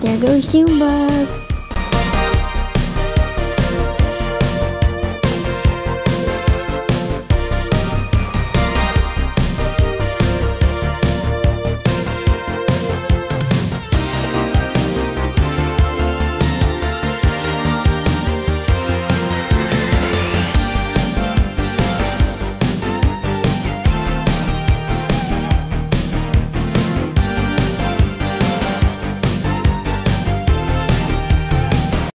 There goes Junebug.